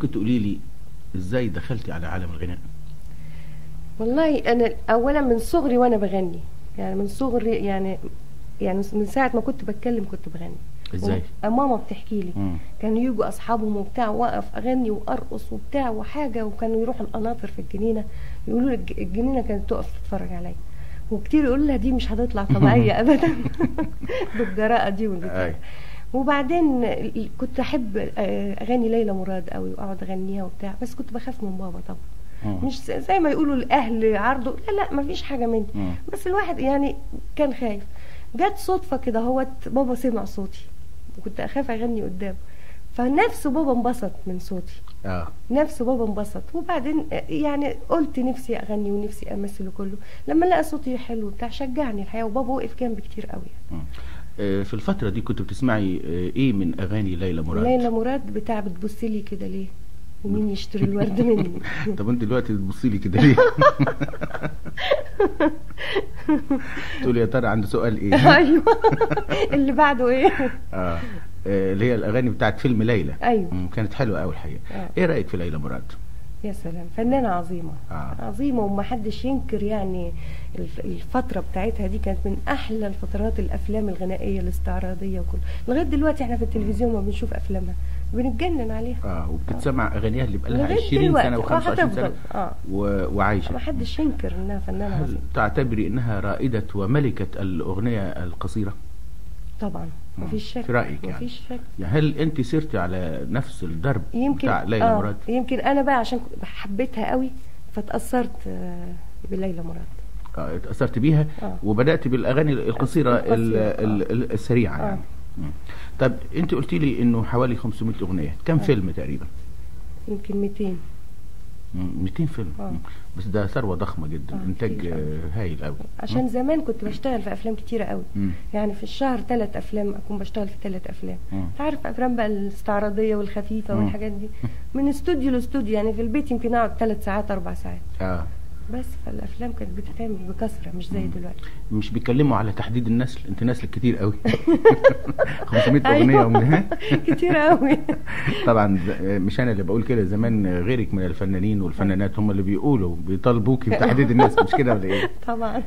ممكن تقولي لي إزاي دخلتي على عالم الغناء؟ والله أنا اولا من صغري وأنا بغني. يعني من صغري يعني يعني من ساعة ما كنت بتكلم كنت بغني. إزاي؟ و- ماما بتحكي لي. مم. كانوا يجوا أصحابهم وبتاع وأقف أغني وأرقص وبتاع وحاجة وكانوا يروحوا القناطر في الجنينة يقولوا لي الج- الجنينة كانت تقف تتفرج عليا. وكتير يقول لها دي مش هتطلع طبيعية ابدا. بالجراءة دي والبتاع. وبعدين كنت أحب آه، أغاني ليلى مراد قوي وأقعد أغنيها وبتاع بس كنت بخاف من بابا طبعا. مم. مش زي ما يقولوا الأهل عرضوا لا لا ما فيش حاجة مني. مم. بس الواحد يعني كان خايف. جت صدفة كده هوت بابا سمع صوتي وكنت أخاف أغني قدامه فنفس بابا انبسط من صوتي. آه. نفس بابا انبسط. وبعدين يعني قلت نفسي أغني ونفسي أمثل وكله لما لقى صوتي حلو بتاع شجعني الحقيقة وبابا وقف جنبي كتير قوي مم. آه، في الفترة دي كنت بتسمعي آه، إيه من أغاني ليلى مراد؟ ليلى مراد بتاع بتبص لي كده ليه؟ ومين يشتري الورد مني؟ طب أنت دلوقتي بتبصي لي كده ليه؟ تقول يا ترى عنده سؤال إيه؟ أيوه. اللي بعده إيه؟ آه آه، اللي هي الأغاني بتاعت فيلم ليلى. أيوه. كانت حلوة قوي الحقيقة. إيه رأيك في ليلى مراد؟ يا سلام فنانة عظيمة. آه. عظيمة ومحدش ينكر يعني الف- الفترة بتاعتها دي كانت من أحلى الفترات الأفلام الغنائية الاستعراضية وكل لغاية دلوقتي إحنا في التلفزيون ما بنشوف أفلامها بنتجنن عليها. آه وبتتسمع أغانيها اللي بقالها لغاية 20 دلوقتي سنة و25 سنة. آه. و... وعايشة. محدش ينكر إنها فنانة هل عظيمة. تعتبري إنها رائدة وملكة الأغنية القصيرة؟ طبعا. مفيش شك في رأيك يعني. مفيش شك يعني هل أنت سرتي على نفس الدرب يمكن بتاع ليلى آه مراد يمكن أنا بقى عشان حبيتها قوي فتأثرت آه بليلى مراد آه، اتأثرت بيها آه. وبدأت بالأغاني القصيرة ال- القصيرة، آه. ال- ال- السريعة آه. يعني. طب أنت قلت لي إنه حوالي 500 أغنية كم فيلم تقريبا؟ يمكن 200 مم، 200 فيلم آه. مم. بس ده ثروة ضخمة جدا آه،. آه، هايل قوي عشان زمان كنت بشتغل في أفلام كتيرة قوي مم. يعني في الشهر ثلاث أفلام أكون بشتغل في ثلاث أفلام. انت عارف أفلام بقى الاستعراضية والخفيفة مم. والحاجات دي من استوديو لأستوديو يعني في البيت يمكن أقعد ثلاث ساعات أربع ساعات آه. بس فالأفلام كانت بتتعمل بكثرة مش زي. دلوقتي. مش بيتكلموا على تحديد النسل؟ أنت نسلك كتير قوي. 500 أيوة. أغنية ومن كتير قوي. طبعا مش أنا اللي بقول كده زمان غيرك من الفنانين والفنانات هم اللي بيقولوا بيطالبوك بتحديد الناس مش كده ولا إيه؟ طبعا.